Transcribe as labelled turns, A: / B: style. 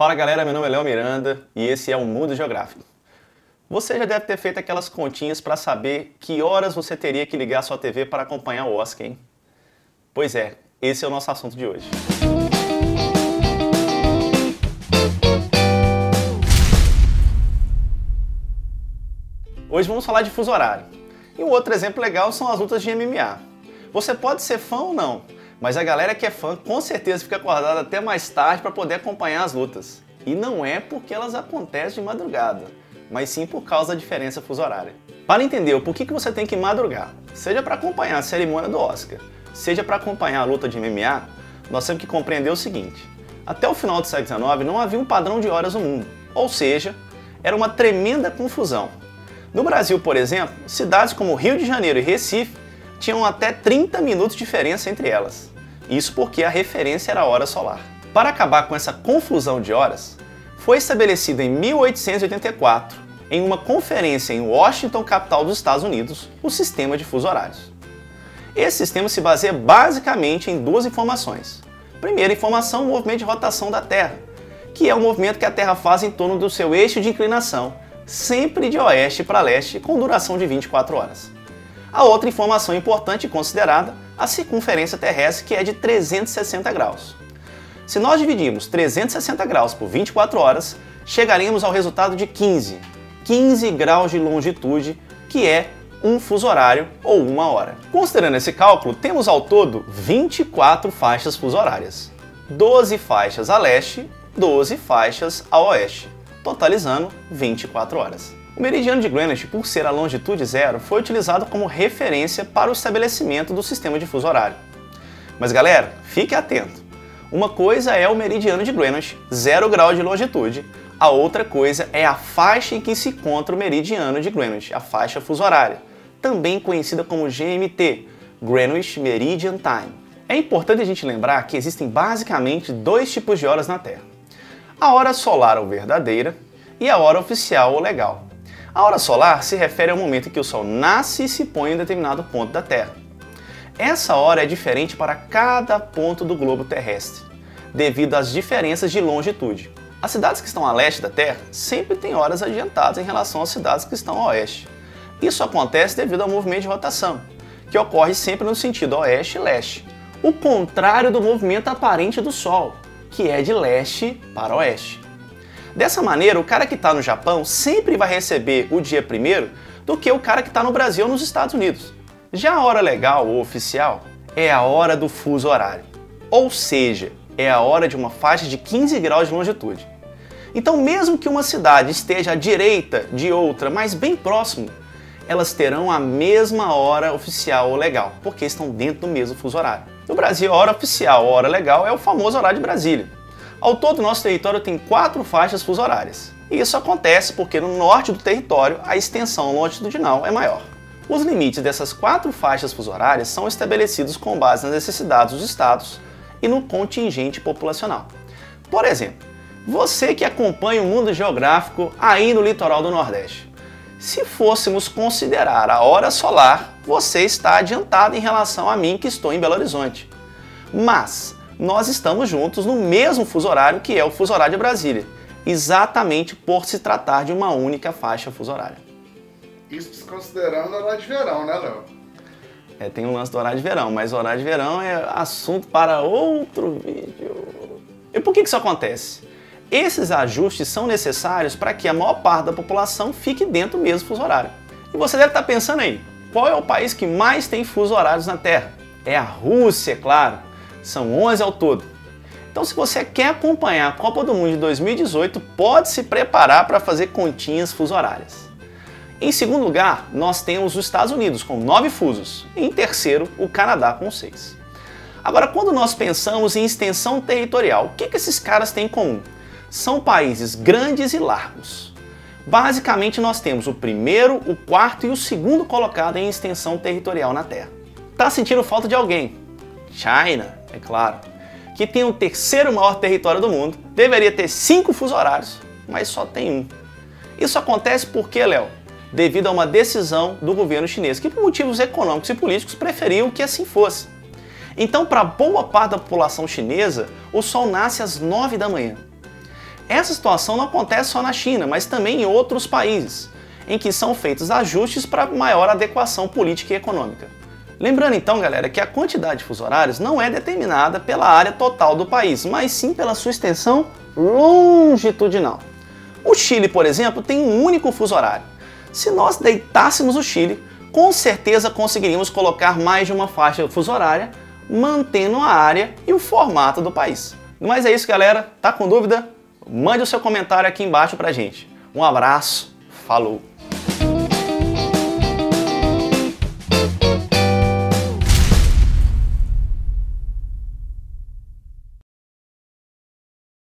A: Fala galera, meu nome é Léo Miranda e esse é o Mundo Geográfico. Você já deve ter feito aquelas continhas para saber que horas você teria que ligar sua TV para acompanhar o Oscar, hein? Pois é, esse é o nosso assunto de hoje. Hoje vamos falar de fuso horário. E um outro exemplo legal são as lutas de MMA. Você pode ser fã ou não, mas a galera que é fã com certeza fica acordada até mais tarde para poder acompanhar as lutas. E não é porque elas acontecem de madrugada, mas sim por causa da diferença fuso horária. Para entender o porquê que você tem que madrugar, seja para acompanhar a cerimônia do Oscar, seja para acompanhar a luta de MMA, nós temos que compreender o seguinte: até o final do século XIX não havia um padrão de horas no mundo, ou seja, era uma tremenda confusão. No Brasil, por exemplo, cidades como Rio de Janeiro e Recife tinham até 30 minutos de diferença entre elas. Isso porque a referência era a hora solar. Para acabar com essa confusão de horas, foi estabelecido em 1884, em uma conferência em Washington, capital dos Estados Unidos, o sistema de fuso horários. Esse sistema se baseia basicamente em duas informações. Primeira informação, o movimento de rotação da Terra, que é o movimento que a Terra faz em torno do seu eixo de inclinação, sempre de oeste para leste, com duração de 24 horas. A outra informação importante e considerada, a circunferência terrestre, que é de 360 graus. Se nós dividirmos 360 graus por 24 horas, chegaremos ao resultado de 15, 15 graus de longitude, que é um fuso horário ou uma hora. Considerando esse cálculo, temos ao todo 24 faixas fuso horárias, 12 faixas a leste, 12 faixas a oeste, totalizando 24 horas. O meridiano de Greenwich, por ser a longitude zero, foi utilizado como referência para o estabelecimento do sistema de fuso horário. Mas galera, fique atento. Uma coisa é o meridiano de Greenwich, zero grau de longitude, a outra coisa é a faixa em que se encontra o meridiano de Greenwich, a faixa fuso horária também conhecida como GMT, Greenwich Meridian Time. É importante a gente lembrar que existem basicamente dois tipos de horas na Terra: a hora solar ou verdadeira e a hora oficial ou legal. A hora solar se refere ao momento em que o Sol nasce e se põe em determinado ponto da Terra. Essa hora é diferente para cada ponto do globo terrestre, devido às diferenças de longitude. As cidades que estão a leste da Terra sempre têm horas adiantadas em relação às cidades que estão a oeste. Isso acontece devido ao movimento de rotação, que ocorre sempre no sentido oeste e leste, o contrário do movimento aparente do Sol, que é de leste para oeste. Dessa maneira, o cara que está no Japão sempre vai receber o dia primeiro do que o cara que está no Brasil ou nos Estados Unidos. Já a hora legal ou oficial é a hora do fuso horário, ou seja, é a hora de uma faixa de 15 graus de longitude. Então, mesmo que uma cidade esteja à direita de outra, mas bem próximo, elas terão a mesma hora oficial ou legal, porque estão dentro do mesmo fuso horário. No Brasil, a hora oficial ou hora legal é o famoso horário de Brasília. Ao todo, nosso território tem quatro faixas fuso horárias. E isso acontece porque no norte do território a extensão longitudinal é maior. Os limites dessas quatro faixas fuso horárias são estabelecidos com base nas necessidades dos estados e no contingente populacional. Por exemplo, você que acompanha o mundo geográfico aí no litoral do Nordeste, se fôssemos considerar a hora solar, você está adiantado em relação a mim que estou em Belo Horizonte. Mas nós estamos juntos no mesmo fuso horário que é o fuso horário de Brasília, exatamente por se tratar de uma única faixa fuso horária.
B: Isso desconsiderando a horário de verão, né, Léo?
A: É, tem um lance do horário de verão, mas o horário de verão é assunto para outro vídeo. E por que isso acontece? Esses ajustes são necessários para que a maior parte da população fique dentro do mesmo fuso horário. E você deve estar pensando aí, qual é o país que mais tem fuso horários na Terra? É a Rússia, claro. São 11 ao todo. Então, se você quer acompanhar a Copa do Mundo de 2018, pode se preparar para fazer continhas fuso horárias. Em segundo lugar, nós temos os Estados Unidos com nove fusos. E em terceiro, o Canadá com seis. Agora, quando nós pensamos em extensão territorial, o que, que esses caras têm em comum? são países grandes e largos. Basicamente, nós temos o primeiro, o quarto e o segundo colocado em extensão territorial na Terra. Tá sentindo falta de alguém? China, é claro, que tem o terceiro maior território do mundo, deveria ter cinco fuso horários, mas só tem um. Isso acontece porque, Léo, devido a uma decisão do governo chinês, que por motivos econômicos e políticos preferiu que assim fosse. Então, para boa parte da população chinesa, o Sol nasce às 9 da manhã essa situação não acontece só na China, mas também em outros países, em que são feitos ajustes para maior adequação política e econômica. Lembrando então, galera, que a quantidade de fuso horários não é determinada pela área total do país, mas sim pela sua extensão longitudinal. O Chile, por exemplo, tem um único fuso horário. Se nós deitássemos o Chile, com certeza conseguiríamos colocar mais de uma faixa fuso horária, mantendo a área e o formato do país. Mas é isso, galera. Tá com dúvida? Mande o seu comentário aqui embaixo pra gente. Um abraço, falou!